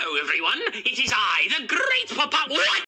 Hello, everyone. It is I, the great Papa. What?